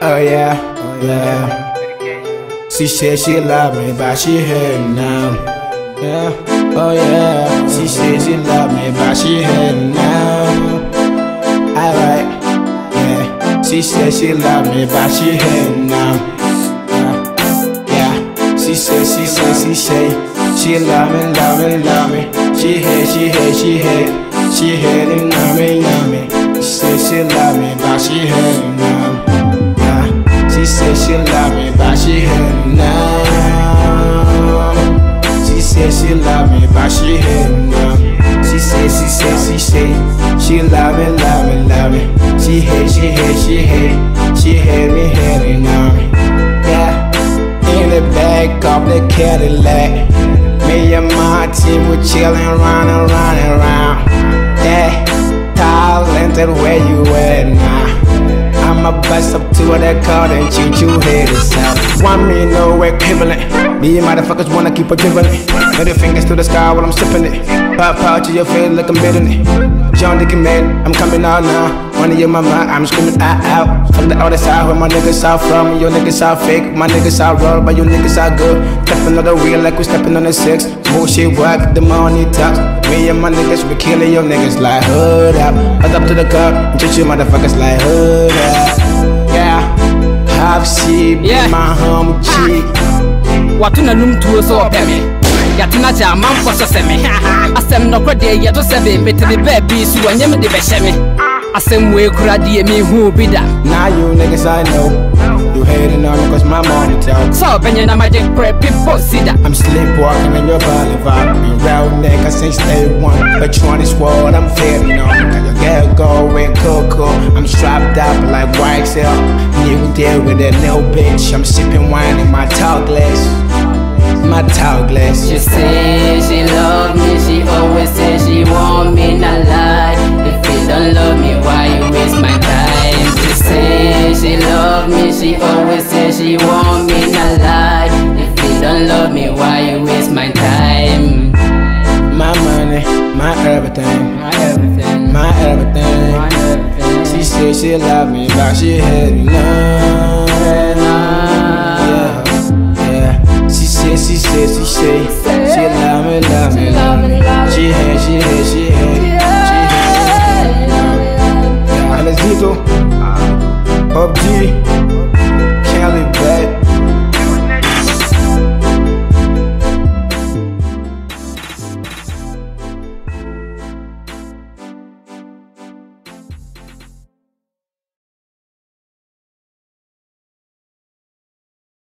Oh yeah, oh yeah. She said she love me, but she hate now. Yeah, oh yeah. She said she love me, but she hate now. Alright, yeah. She said she love me, but she hate now. Yeah. She said, she said, she said, she love me, love me, love me. She hate, she hate, she hate, she hate it, know me, know me. She said she love me, but she hate now. She said she love me, but she hate now. She said she love me, but she hate now. She said, she said, she said, she love me, love me, love me. She hate, she hate, she hate, she hate me, hate me, know me. Yeah, in the back of the Cadillac, me and my team were chillin', running, running around. Yeah, talented, where you at now? I'ma bust up to that car and cheat you haters out. One me no equivalent. Me motherfuckers wanna keep a dribbling. Middle fingers to the sky while I'm sipping it. Pop out to your face like I'm bidding it. John Dicky Maine, I'm coming out now. Money in my mind, I'm screaming out out. From the other side where my niggas out from. Your niggas out fake, my niggas out raw, but your niggas out good. Stepping on the wheel like we stepping on the six. Bullshit work, the money talks. Me and my niggas, we killing your niggas like hood up. Hug up to the cup, treat you motherfuckers like hood up. Yeah, half sheep, Yeah. my home cheek. wato n'anum tuo sɛ ɔpɛ me yɛatena kyɛ amanfo so sɛ me asɛm nɔkɔ deɛ yɛto sɛ be metene baabi so wɔnyɛ me de bɛhyɛ me asɛm wei kora deɛ menhu bi da Now you niggas I know. You hating on me cause my money talk. sɛ ɔbɛnyɛ na magye korɛ pipo sida I'm sleepwalking in your boulevard. Be real nigga since day one. But you on this world, I'm feeling on. Cause your girl going cocoa. I'm strapped up like YXL. New deal with a little bitch. I'm sipping wine in my tall glass. My tall glass. She say she love me, she always say she want me, not lie. Love me, she always say she want me, not lie. If you don't love me, why you waste my time? My money, my everything. My everything, My everything. my everything. She said she love me, but she had enough. Yeah,